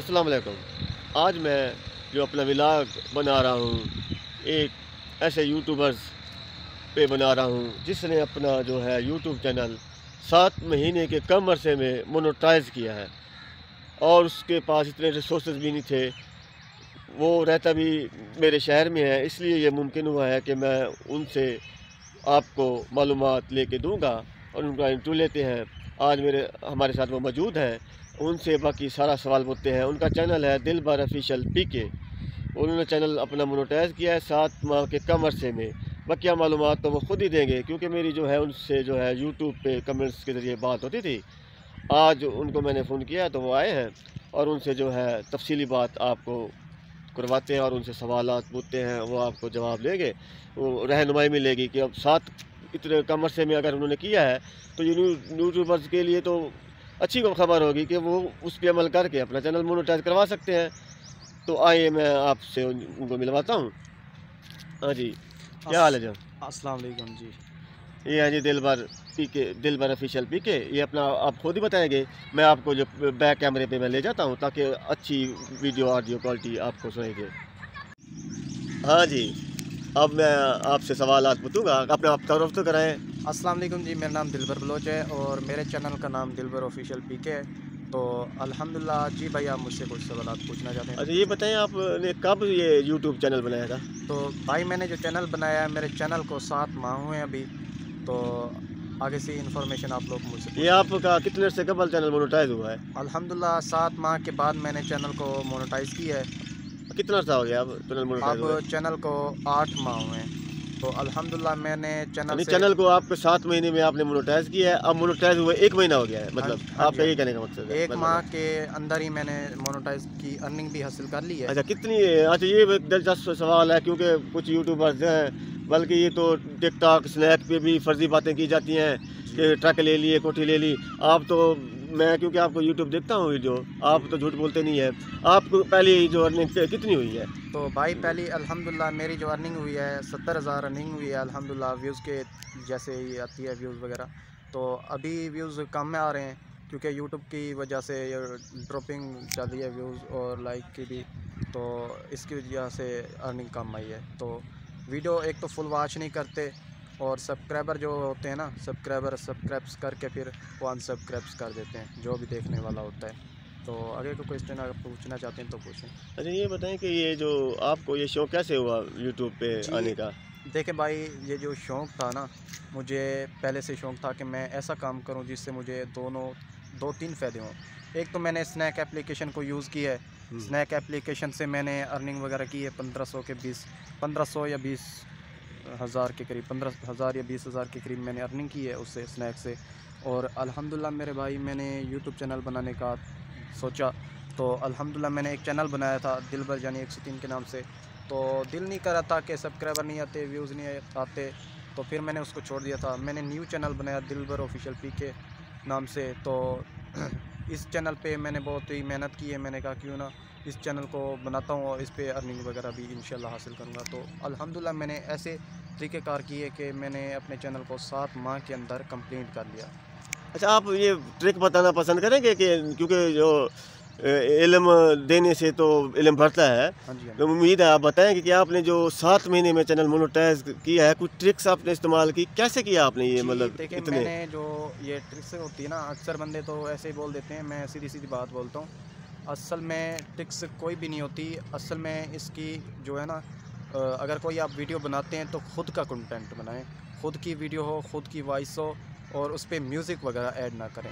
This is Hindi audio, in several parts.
अस्सलाम वालेकुम आज मैं जो अपना विलाग बना रहा हूँ, एक ऐसे यूट्यूबर्स पे बना रहा हूँ, जिसने अपना जो है यूट्यूब चैनल सात महीने के कम अरसे में मोनोटाइज किया है। और उसके पास इतने रिसोर्स भी नहीं थे। वो रहता भी मेरे शहर में है, इसलिए ये मुमकिन हुआ है कि मैं उनसे आपको मालूम लेके दूँगा और उनका इंटरव्यू लेते हैं। आज मेरे, हमारे साथ वो मौजूद हैं। उनसे बाकी सारा सवाल पूछते हैं। उनका चैनल है दिल भर ऑफिशियल पी के उन्होंने चैनल अपना मोनोटाइज किया है सात माह के कम अरसे में। बाकी मालूम तो वो ख़ुद ही देंगे, क्योंकि मेरी जो है उनसे जो है यूट्यूब पे कमेंट्स के ज़रिए बात होती थी। आज उनको मैंने फ़ोन किया तो वो आए हैं और उनसे जो है तफसीली बात आपको करवाते हैं और उनसे सवाल पूछते हैं, वो आपको जवाब देंगे। वो रहनुमाई मिलेगी कि अब सात इतने कम अरसे में अगर उन्होंने किया है तो यूट्यूबर्स के लिए तो अच्छी खबर होगी कि वो उस पर अमल करके अपना चैनल मोनोटाइज करवा सकते हैं। तो आइए मैं आपसे उनको मिलवाता हूँ। हाँ जी क्या हाल है जब असलम जी। ये है जी दिल भर पी के दिल भर ऑफिशियल पी के ये अपना आप खुद ही बताएँगे। मैं आपको जो बैक कैमरे पे मैं ले जाता हूँ ताकि अच्छी वीडियो ऑडियो क्वालिटी आपको सुनेगी हाँ जी अब मैं आपसे सवाल पूछूँगा। अपने आप तरफ़ तो कराएँ। अस्सलाम वालेकुम जी मेरा नाम दिलबर बलोच है और मेरे चैनल का नाम दिलबर ऑफिशियल पी के है। तो अल्हम्दुलिल्लाह जी भाई आप मुझसे कुछ सवाल पूछना चाहते हैं। अच्छा ये बताएँ आपने कब ये यूट्यूब चैनल बनाया था? तो भाई मैंने जो चैनल बनाया है मेरे चैनल को सात माह हुए हैं अभी। तो आगे से इन्फॉर्मेशन आप लोग मुझसे ये आपका कितने से कबल चैनल मोनोटाइज हुआ है? अल्हम्दुलिल्लाह सात माह के बाद मैंने चैनल को मोनोटाइज किया है। कितना सा हो गया अब चैनल मोनोटाइज अब चैनल को आठ माह हुए हैं। तो अल्हम्दुलिल्लाह मैंने चैनल से चैनल को आपके सात महीने में आपने मोनोटाइज किया है अब मोनोटाइज हुआ एक महीना हो गया है मतलब हाँ, आपका ये कहने का मकसद है एक मतलब माह के अंदर ही मैंने मोनोटाइज की अर्निंग भी हासिल कर ली है। अच्छा कितनी अच्छा ये दिलचस्प सवाल है क्योंकि कुछ यूट्यूबर्स हैं बल्कि ये तो टिकटॉक स्नैक पे भी फर्जी बातें की जाती हैं कि ट्रक ले लिए कोठी ले ली। आप तो मैं क्योंकि आपको यूट्यूब देखता हूँ वीडियो, आप तो झूठ बोलते नहीं है। आपको पहली जो अर्निंग कितनी हुई है? तो भाई पहली, अल्हम्दुलिल्लाह, मेरी जो अर्निंग हुई है, सत्तर हज़ार अर्निंग हुई है, अल्हम्दुलिल्लाह व्यूज़ के जैसे ही आती है व्यूज़ वगैरह। तो अभी व्यूज़ कम में आ रहे हैं, क्योंकि यूट्यूब की वजह से ड्रॉपिंग चल रही है व्यूज़ और लाइक की भी। तो इसकी वजह से अर्निंग कम आई है। तो वीडियो एक तो फुल वॉच नहीं करते और सब्सक्राइबर जो होते हैं ना सब्सक्राइबर सब्सक्राइब्स करके फिर वो अनसब्सक्राइब्स कर देते हैं जो भी देखने वाला होता है। तो आगे को क्वेश्चन अगर पूछना चाहते हैं तो पूछें। अच्छा ये बताएँ कि ये जो आपको ये शौक कैसे हुआ यूट्यूब पे आने का? देखें भाई ये जो शौक़ था ना मुझे पहले से शौक़ था कि मैं ऐसा काम करूँ जिससे मुझे दोनों दो तीन फ़ायदे हों। एक तो मैंने स्नैक एप्लीकेशन को यूज़ किया है। स्नैक हम्म। एप्लीकेशन से मैंने अर्निंग वगैरह की है पंद्रह सौ के बीस पंद्रह सौ या बीस हज़ार के करीब, पंद्रह हज़ार या बीस हज़ार के करीब मैंने अर्निंग की है उससे स्नैक से। और अल्हम्दुलिल्लाह मेरे भाई, मैंने यूट्यूब चैनल बनाने का सोचा। तो अल्हम्दुलिल्लाह मैंने एक चैनल बनाया था, दिल भर जानी एक सौ तीन के नाम से। तो दिल नहीं कर रहा था कि सब्सक्राइबर नहीं आते, व्यूज़ नहीं आते। तो फिर मैंने उसको छोड़ दिया था। मैंने न्यू चैनल बनाया, दिल भर ऑफिशियल पी के नाम से। तो इस चैनल पे मैंने बहुत ही मेहनत की है। मैंने कहा, क्यों ना इस चैनल को बनाता हूँ और इस पर अर्निंग वगैरह भी इन हासिल करूँगा। तो अल्हम्दुलिल्लाह मैंने ऐसे तरीक़ेकार है कि मैंने अपने चैनल को सात माह के अंदर कंप्लीट कर लिया। अच्छा आप ये ट्रिक बताना पसंद करेंगे कि क्योंकि जो इलम देने से तो इल्म बढ़ता है। हाँ हाँ तो उम्मीद है आप बताएँगे कि आपने जो सात महीने में चैनल मोनोटाइज किया है कुछ ट्रिक्स आपने इस्तेमाल की? कैसे किया आपने ये मतलब देखिए मैंने जो ये ट्रिक्स होती है ना अक्सर बंदे तो ऐसे ही बोल देते हैं मैं सीधी सीधी बात बोलता हूँ। असल में ट्रिक्स कोई भी नहीं होती असल में इसकी जो है ना अगर कोई आप वीडियो बनाते हैं तो ख़ुद का कंटेंट बनाएँ। ख़ुद की वीडियो हो, ख़ुद की वॉइस हो और उस पर म्यूज़िक वगैरह ऐड ना करें।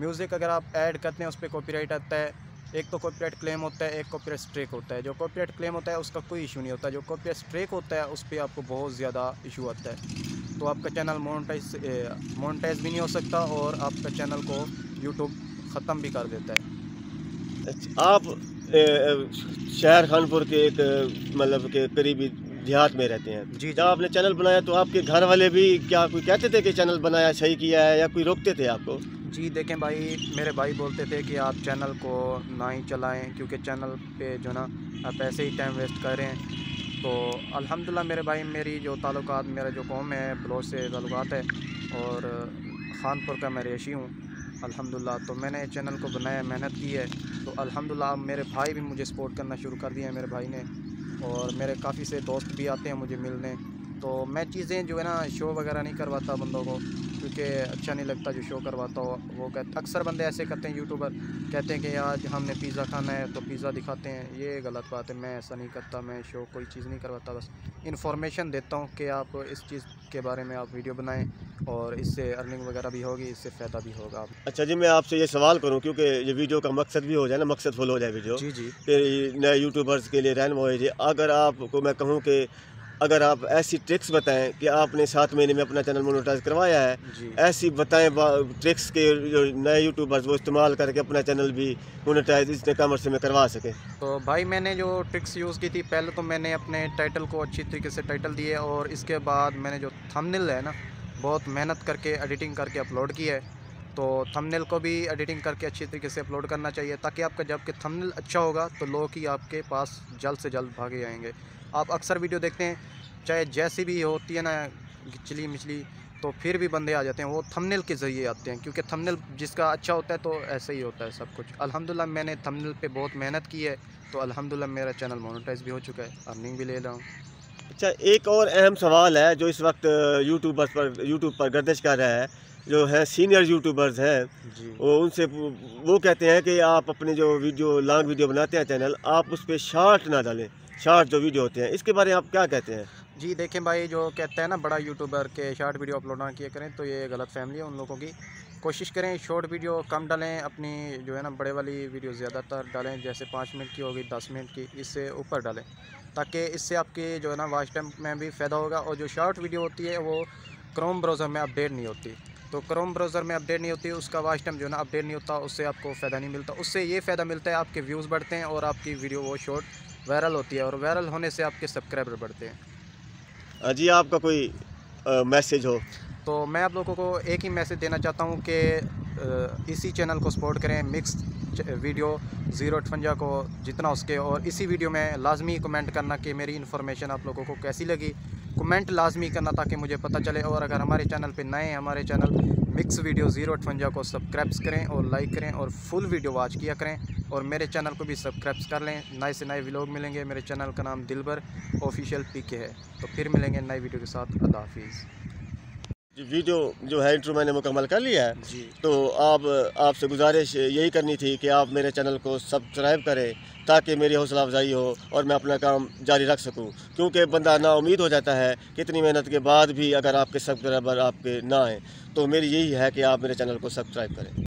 म्यूज़िक अगर आप ऐड करते हैं, उस पर कॉपीराइट आता है, एक तो कॉपीराइट क्लेम होता है, एक कॉपीराइट स्ट्रेक होता है। जो कॉपीराइट क्लेम होता है, उसका कोई इशू नहीं होता। जो कॉपीराइट स्ट्रेक होता है, उस पर आपको बहुत ज़्यादा इशू आता है। तो आपका चैनल मोनटाइज मोनटाइज भी नहीं हो सकता और आपका चैनल को यूट्यूब ख़त्म भी कर देता है। अच्छा आप शहर खानपुर के एक मतलब के करीबी देहात में रहते हैं। जी जब आपने चैनल बनाया तो आपके घर वाले भी क्या कोई कहते थे कि चैनल बनाया सही किया है या कोई रोकते थे आपको? जी देखें भाई मेरे भाई बोलते थे कि आप चैनल को ना ही चलाएँ क्योंकि चैनल पे जो ना आप ऐसे ही टाइम वेस्ट कर रहे हैं। तो अल्हम्दुलिल्लाह मेरे भाई मेरी जो ताल्लुकात मेरा जो कौम है बलोच से ताल्लुकात है और ख़ानपुर का मैं रेशी हूँ। अल्हम्दुलिल्लाह। तो मैंने चैनल को बनाया, मेहनत की है। तो अल्हम्दुलिल्लाह, मेरे भाई भी मुझे सपोर्ट करना शुरू कर दिया है, मेरे भाई ने। और मेरे काफ़ी से दोस्त भी आते हैं मुझे मिलने। तो मैं चीज़ें जो है ना शो वगैरह नहीं करवाता बंदों को। क्योंकि अच्छा नहीं लगता जो शो करवाता हो वो कहते अक्सर बंदे ऐसे करते हैं यूट्यूबर कहते हैं कि आज हमने पिज़्ज़ा खाना है तो पिज़्ज़ा दिखाते हैं। ये गलत बात है मैं ऐसा नहीं करता मैं शो कोई चीज़ नहीं करवाता बस इन्फॉर्मेशन देता हूँ कि आप इस चीज़ के बारे में आप वीडियो बनाएँ और इससे अर्निंग वगैरह भी होगी इससे फ़ायदा भी होगा। आप अच्छा जी मैं आपसे ये सवाल करूँ क्योंकि ये वीडियो का मकसद भी हो जाए ना मकसद फुल हो जाए वीडियो जी जी। कि नए यूट्यूबर्स के लिए रहन हो जाए अगर आपको मैं कहूँ कि अगर आप ऐसी ट्रिक्स बताएँ कि आपने सात महीने में अपना चैनल मोनेटाइज करवाया है ऐसी बताएँ ट्रिक्स के जो नए यूट्यूबर्स वो इस्तेमाल करके अपना चैनल भी मोनेटाइज इस कम अरसे में करवा सकें। तो भाई मैंने जो ट्रिक्स यूज़ की थी पहले तो मैंने अपने टाइटल को अच्छी तरीके से टाइटल दिए और इसके बाद मैंने जो थंबनेल है ना बहुत मेहनत करके एडिटिंग करके अपलोड की है। तो थंबनेल को भी एडिटिंग करके अच्छी तरीके से अपलोड करना चाहिए ताकि आपका जब कि थंबनेल अच्छा होगा तो लोग ही आपके पास जल्द से जल्द भागे आएँगे आप अक्सर वीडियो देखते हैं चाहे जैसी भी होती है ना गिचली मिचली तो फिर भी बंदे आ जाते हैं वो थंबनेल के ज़रिए आते हैं क्योंकि थंबनेल जिसका अच्छा होता है तो ऐसे ही होता है सब कुछ। अल्हम्दुलिल्लाह मैंने थंबनेल पे बहुत मेहनत की है तो अल्हम्दुलिल्लाह मेरा चैनल मोनेटाइज भी हो चुका है अर्निंग भी ले रहा हूँ। अच्छा एक और अहम सवाल है जो इस वक्त यूट्यूबर्स पर यूट्यूब पर गर्दिश कर रहा है जो है सीनियर यूट्यूबर्स हैं वो उनसे वो कहते हैं कि आप अपने जो वीडियो लॉन्ग वीडियो बनाते हैं चैनल आप उस पर शार्ट ना डालें। शार्ट जो वीडियो होते हैं, इसके बारे में आप क्या कहते हैं? जी, देखें भाई, जो कहते हैं ना, बड़ा यूट्यूबर के शार्ट वीडियो अपलोड ना किया करें तो ये गलत फैमिली है उन लोगों की। कोशिश करें शॉर्ट वीडियो कम डालें, अपनी जो है ना, बड़े वाली वीडियो ज़्यादातर डालें, जैसे पाँच मिनट की होगी, दस मिनट की, इससे ऊपर डालें, ताकि इससे आपकी जो है ना वाच टाइम में भी फ़ायदा होगा, और जो शॉर्ट वीडियो होती है, वो क्रोम ब्राउज़र में अपडेट नहीं होती। तो क्रोम ब्राउज़र में अपडेट नहीं होती, उसका वाच टाइम जो है ना अपडेट नहीं होता, उससे आपको फ़ायदा नहीं मिलता। उससे ये फ़ायदा मिलता है, आपके व्यूज़ बढ़ते हैं, और आपकी वीडियो वो शॉर्ट वायरल होती है और वायरल होने से आपके सब्सक्राइबर बढ़ते हैं। जी आपका कोई मैसेज हो? तो मैं आप लोगों को एक ही मैसेज देना चाहता हूँ कि इसी चैनल को सपोर्ट करें मिक्स वीडियो ज़ीरो अठवंजा को जितना उसके और इसी वीडियो में लाजमी कमेंट करना कि मेरी इन्फॉर्मेशन आप लोगों को कैसी लगी। कमेंट लाजमी करना ताकि मुझे पता चले और अगर हमारे चैनल पे नए हैं हमारे चैनल मिक्स वीडियो ज़ीरो अठवंजा को सब्सक्राइब करें और लाइक करें और फुल वीडियो वॉच किया करें। और मेरे चैनल को भी सब्सक्राइब कर लें। नए से नए व्लॉग मिलेंगे। मेरे चैनल का नाम दिलबर ऑफिशियल पी के है। तो फिर मिलेंगे नए वीडियो के साथ। अल्लाह हाफिज़। वीडियो जो है इंट्रो मैंने मुकम्मल कर लिया है। तो आप आपसे गुजारिश यही करनी थी कि आप मेरे चैनल को सब्सक्राइब करें ताकि मेरी हौसला अफजाई हो और मैं अपना काम जारी रख सकूँ। क्योंकि बंदा ना उम्मीद हो जाता है कितनी मेहनत के बाद भी अगर आपके सब्सक्राइबर आपके ना आए। तो मेरी यही है कि आप मेरे चैनल को सब्सक्राइब करें।